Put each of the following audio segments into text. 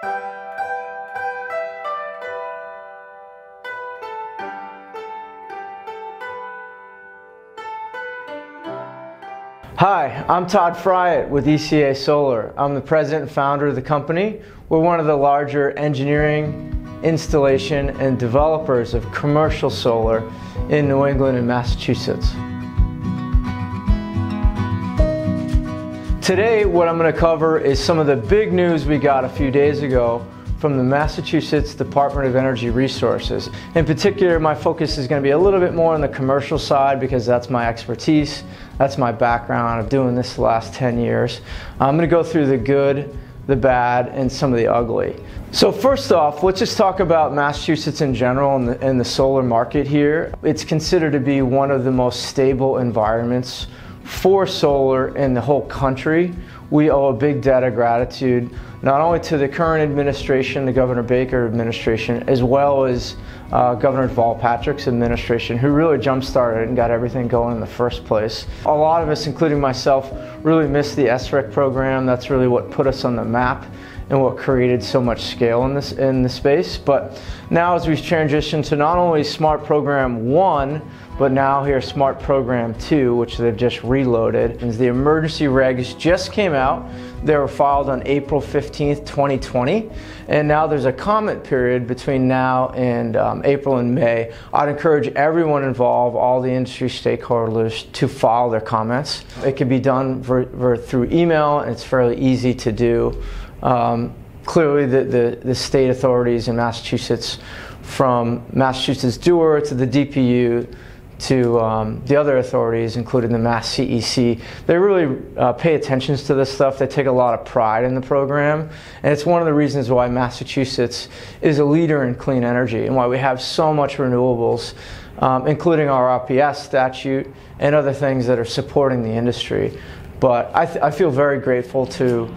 Hi, I'm Todd Fryatt with ECA Solar. I'm the president and founder of the company. We're one of the larger engineering, installation, and developers of commercial solar in New England and Massachusetts. Today, what I'm going to cover is some of the big news we got a few days ago from the Massachusetts Department of Energy Resources. In particular, my focus is going to be a little bit more on the commercial side because that's my expertise, that's my background of doing this the last 10 years. I'm going to go through the good, the bad, and some of the ugly. So first off, let's just talk about Massachusetts in general and the, and the solar market here. It's considered to be one of the most stable environments for solar in the whole country. We owe a big debt of gratitude not only to the current administration, the Governor Baker administration, as well as uh, Governor Patrick's administration, who really jump-started and got everything going in the first place. A lot of us, including myself, really missed the SREC program. That's really what put us on the map and what created so much scale in this in the space. But now as we transition to not only Smart Program 1, but now here Smart Program 2, which they've just reloaded. And the emergency regs just came out. They were filed on April 15th, 2020. And now there's a comment period between now and um, April and May. I'd encourage everyone involved, all the industry stakeholders, to file their comments. It can be done for, for, through email, and it's fairly easy to do. Um, clearly, the, the, the, state authorities in Massachusetts, from Massachusetts DOER to the DPU to um, the other authorities, including the Mass CEC, they really uh, pay attention to this stuff. They take a lot of pride in the program, and it's one of the reasons why Massachusetts is a leader in clean energy and why we have so much renewables, um, including our RPS statute and other things that are supporting the industry. But I, I feel very grateful to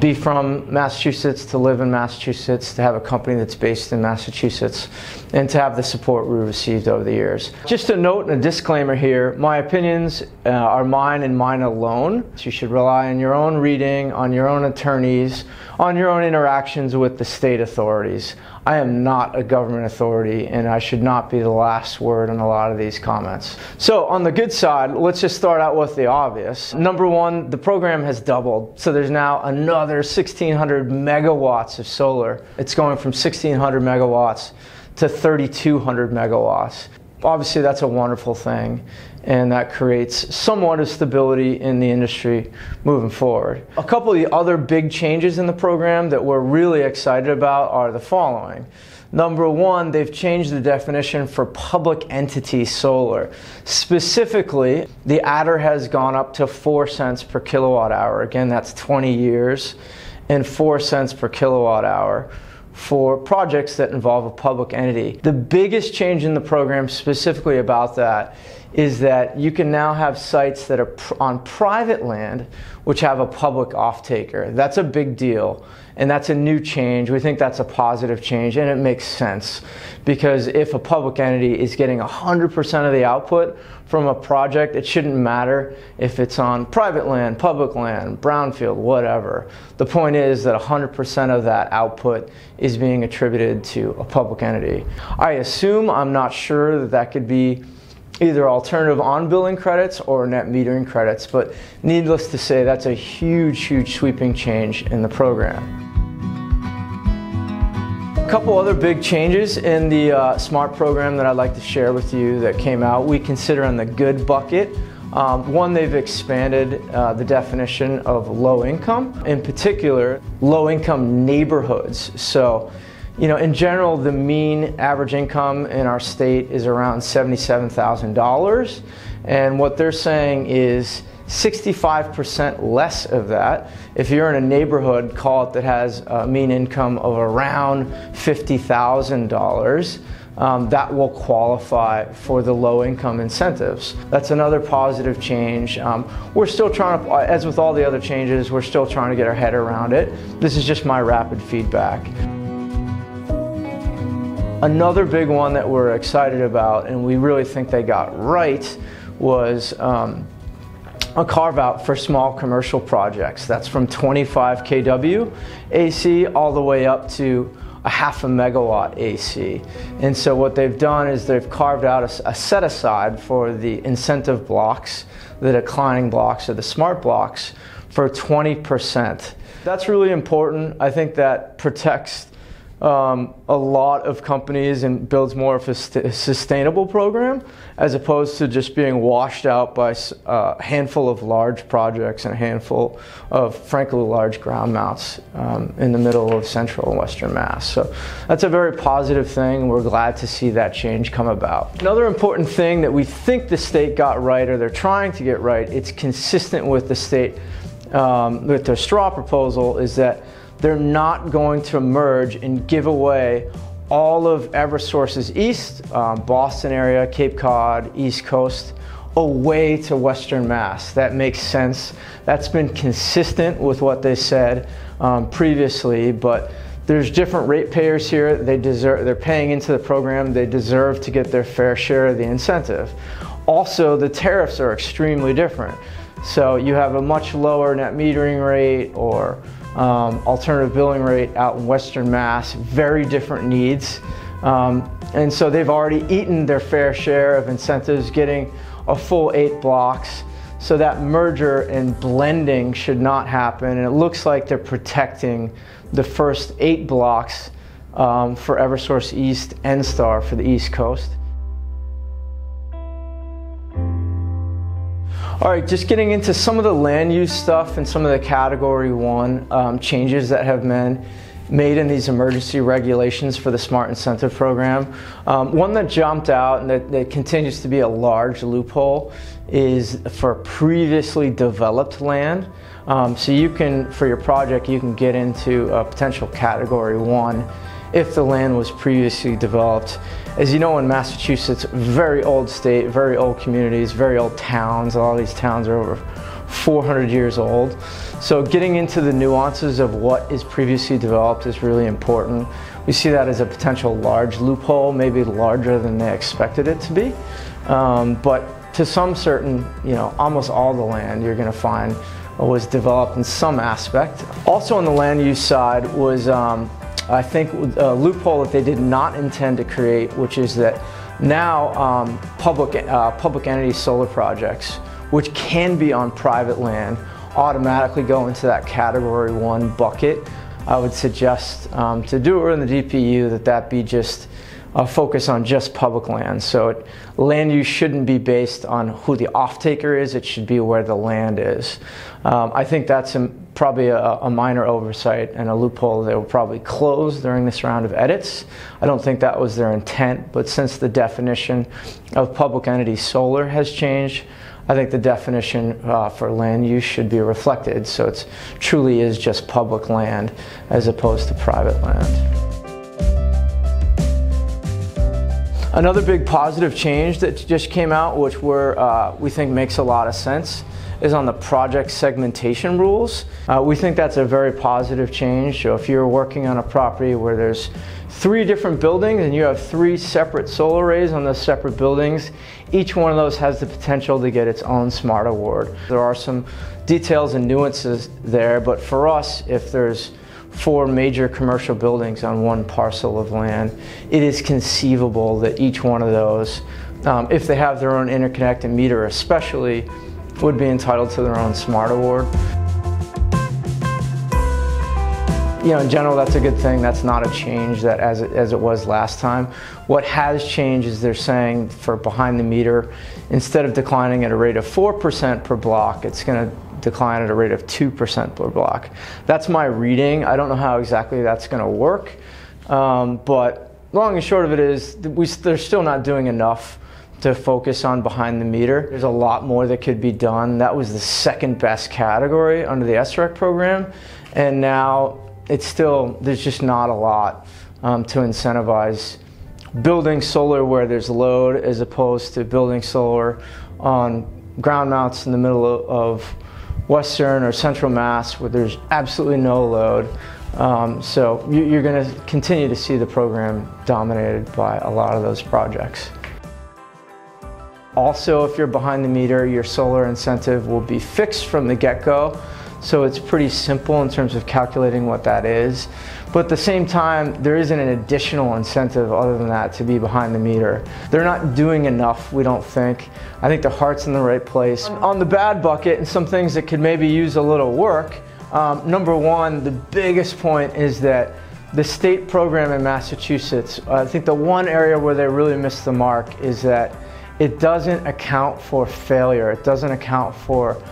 be from Massachusetts, to live in Massachusetts, to have a company that's based in Massachusetts, and to have the support we received over the years. Just a note and a disclaimer here my opinions uh, are mine and mine alone. So you should rely on your own reading, on your own attorneys, on your own interactions with the state authorities. I am not a government authority and I should not be the last word on a lot of these comments. So, on the good side, let's just start out with the obvious. Number one, the program has doubled. So, there's now another 1,600 megawatts of solar. It's going from 1,600 megawatts to 3,200 megawatts. Obviously, that's a wonderful thing and that creates somewhat of stability in the industry moving forward. A couple of the other big changes in the program that we're really excited about are the following. Number one, they've changed the definition for public entity solar. Specifically, the adder has gone up to 4 cents per kilowatt hour. Again, that's 20 years, and 4 cents per kilowatt hour for projects that involve a public entity. The biggest change in the program, specifically about that, is that you can now have sites that are pr- on private land which have a public off taker. That's a big deal. And that's a new change. We think that's a positive change, and it makes sense because if a public entity is getting 100% of the output from a project, it shouldn't matter if it's on private land, public land, brownfield, whatever. The point is that 100% of that output is being attributed to a public entity. I assume, I'm not sure that that could be either alternative on billing credits or net metering credits, but needless to say, that's a huge, huge sweeping change in the program. A couple other big changes in the uh, SMART program that I'd like to share with you that came out. We consider in the good bucket. Um, one, they've expanded uh, the definition of low income, in particular, low income neighborhoods. So you know, in general, the mean average income in our state is around $77,000. And what they're saying is 65% less of that. If you're in a neighborhood, call it that has a mean income of around $50,000, um, that will qualify for the low income incentives. That's another positive change. Um, we're still trying to, as with all the other changes, we're still trying to get our head around it. This is just my rapid feedback. Another big one that we're excited about and we really think they got right was um, a carve out for small commercial projects. That's from 25 kW AC all the way up to a half a megawatt AC. And so what they've done is they've carved out a, a set aside for the incentive blocks, the declining blocks or the smart blocks for 20%. That's really important. I think that protects um, a lot of companies and builds more of a sustainable program as opposed to just being washed out by a uh, handful of large projects and a handful of frankly large ground mounts um, in the middle of central and western mass. So that's a very positive thing we're glad to see that change come about. Another important thing that we think the state got right or they're trying to get right it's consistent with the state um, with their straw proposal is that they're not going to merge and give away all of Eversource's east, um, Boston area, Cape Cod, East Coast, away to Western Mass. That makes sense. That's been consistent with what they said um, previously, but there's different ratepayers here. They deserve, they're paying into the program. They deserve to get their fair share of the incentive. Also, the tariffs are extremely different. So you have a much lower net metering rate or um, alternative billing rate out in Western Mass, very different needs. Um, and so they've already eaten their fair share of incentives, getting a full eight blocks. So that merger and blending should not happen. And it looks like they're protecting the first eight blocks um, for Eversource East and Star for the East Coast. All right, just getting into some of the land use stuff and some of the category one um, changes that have been made in these emergency regulations for the Smart Incentive Program. Um, one that jumped out and that, that, continues to be a large loophole is for previously developed land. Um, so you can, for your project, you can get into a potential category one if the land was previously developed. As you know in Massachusetts, very old state, very old communities, very old towns. A lot of these towns are over 400 years old. So getting into the nuances of what is previously developed is really important. We see that as a potential large loophole, maybe larger than they expected it to be. Um, but to some certain, you know, almost all the land you're going to find was developed in some aspect. Also on the land use side was um, I think a loophole that they did not intend to create, which is that now um, public, uh, public entity solar projects, which can be on private land, automatically go into that category one bucket. I would suggest um, to do it in the DPU that that be just a focus on just public land. So it, land use shouldn't be based on who the off-taker is, it should be where the land is. Um, I think that's a, probably a, a, minor oversight and a loophole that will probably close during this round of edits. I don't think that was their intent, but since the definition of public entity solar has changed, I think the definition uh, for land use should be reflected. So it truly is just public land as opposed to private land. Another big positive change that just came out, which uh, we think makes a lot of sense, is on the project segmentation rules. Uh, we think that's a very positive change. So if you're working on a property where there's three different buildings and you have three separate solar arrays on those separate buildings, each one of those has the potential to get its own SMART award. There are some details and nuances there, but for us, if there's four major commercial buildings on one parcel of land, it is conceivable that each one of those, um, if they have their own interconnect and meter especially, would be entitled to their own SMART award. You know, in general, that's a good thing. That's not a change that as it, as it was last time. What has changed is they're saying for behind the meter, instead of declining at a rate of 4% per block, it's going to decline at a rate of 2% per block. That's my reading. I don't know how exactly that's going to work, um, but long and short of it is we, they're still not doing enough to focus on behind the meter. There's a lot more that could be done. That was the second best category under the SREC program, and now it's still, there's just not a lot um, to incentivize building solar where there's load as opposed to building solar on ground mounts in the middle of western or central Mass where there's absolutely no load. Um, so you, are going to continue to see the program dominated by a lot of those projects. Also, if you're behind the meter, your solar incentive will be fixed from the get-go. So it's pretty simple in terms of calculating what that is. But at the same time, there isn't an additional incentive other than that to be behind the meter. They're not doing enough, we don't think. I think the heart's in the right place. On the bad bucket and some things that could maybe use a little work, um, number one, the biggest point is that the state program in Massachusetts, I think the one area where they really missed the mark is that it doesn't account for failure. It doesn't account for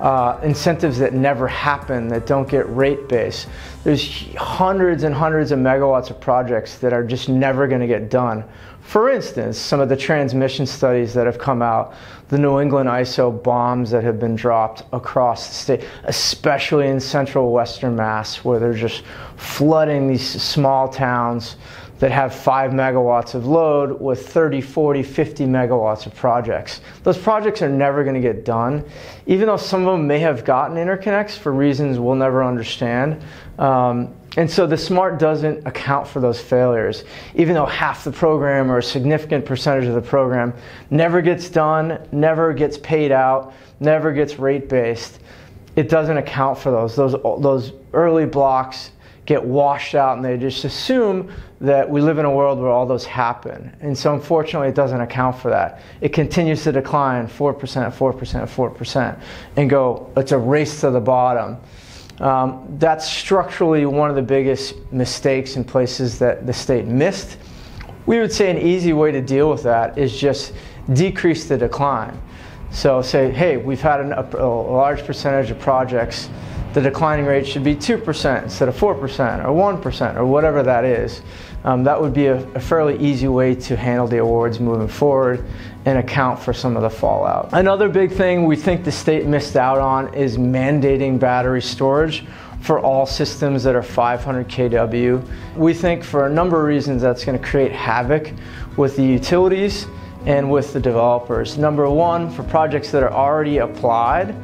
uh, incentives that never happen, that don't get rate based. There's hundreds and hundreds of megawatts of projects that are just never going to get done. For instance, some of the transmission studies that have come out, the New England ISO bombs that have been dropped across the state, especially in central western Mass, where they're just flooding these small towns that have 5 megawatts of load with 30, 40, 50 megawatts of projects. Those projects are never going to get done, even though some of them may have gotten interconnects for reasons we'll never understand. Um, and so the SMART doesn't account for those failures, even though half the program or a significant percentage of the program never gets done, never gets paid out, never gets rate based. It doesn't account for those. Those, those early blocks get washed out and they just assume that we live in a world where all those happen. And so unfortunately it doesn't account for that. It continues to decline 4%, 4%, 4%, and go, it's a race to the bottom. Um, that's structurally one of the biggest mistakes in places that the state missed. We would say an easy way to deal with that is just decrease the decline. So say, hey, we've had an, a, a large percentage of projects the declining rate should be 2% instead of 4% or 1% or whatever that is. Um, that would be a, a, fairly easy way to handle the awards moving forward and account for some of the fallout. Another big thing we think the state missed out on is mandating battery storage for all systems that are 500 kW. We think for a number of reasons that's going to create havoc with the utilities and with the developers. Number one, for projects that are already applied,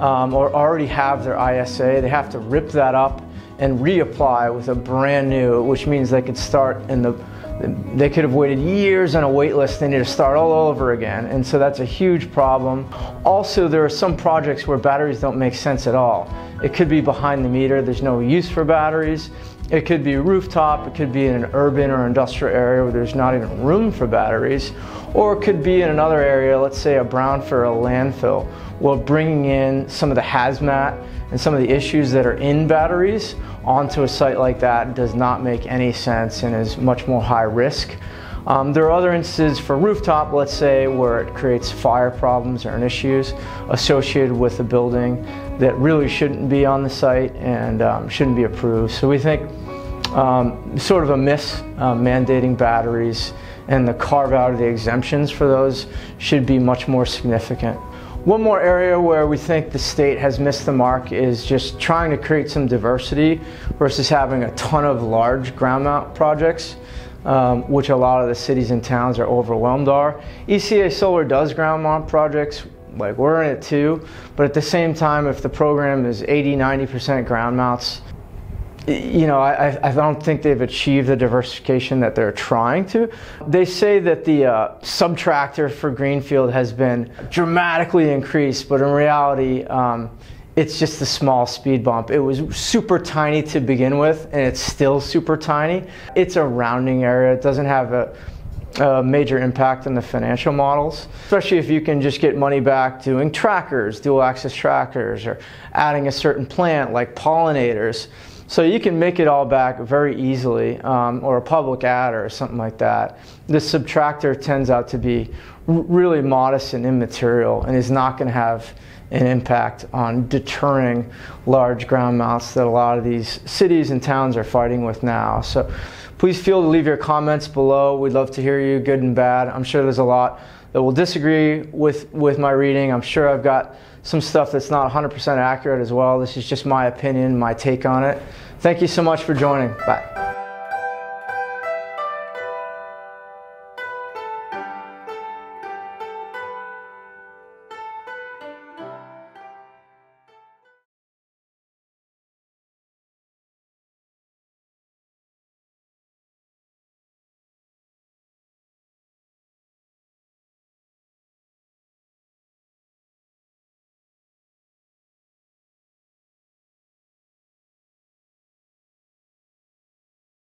um, or already have their ISA, they have to rip that up and reapply with a brand new, which means they could start in the they could have waited years on a wait list. They need to start all over again. And so that's a huge problem. Also, there are some projects where batteries don't make sense at all. It could be behind the meter. There's no use for batteries. It could be rooftop. It could be in an urban or industrial area where there's not even room for batteries. Or it could be in another area, let's say a brownfield or a landfill, Well, bringing in some of the hazmat and some of the issues that are in batteries onto a site like that does not make any sense and is much more high risk. Um, there are other instances for rooftop, let's say, where it creates fire problems or issues associated with the building that really shouldn't be on the site and um, shouldn't be approved. So we think um, sort of a miss uh, mandating batteries and the carve out of the exemptions for those should be much more significant. One more area where we think the state has missed the mark is just trying to create some diversity versus having a ton of large ground mount projects, um, which a lot of the cities and towns are overwhelmed are. ECA Solar does ground mount projects, like we're in it too, but at the same time, if the program is 80, 90% ground mounts, you know, I, I don't think they've achieved the diversification that they're trying to. They say that the uh, subtractor for Greenfield has been dramatically increased, but in reality, um, it's just a small speed bump. It was super tiny to begin with, and it's still super tiny. It's a rounding area. It doesn't have a, a major impact on the financial models, especially if you can just get money back doing trackers, dual axis trackers, or adding a certain plant like pollinators. So you can make it all back very easily, um, or a public ad or something like that. The subtractor tends out to be really modest and immaterial and is not going to have an impact on deterring large ground mounts that a lot of these cities and towns are fighting with now. So please feel to leave your comments below. We'd love to hear you, good and bad. I'm sure there's a lot that will disagree with, with my reading. I'm sure I've got some stuff that's not 100% accurate as well. This is just my opinion, my take on it. Thank you so much for joining. Bye.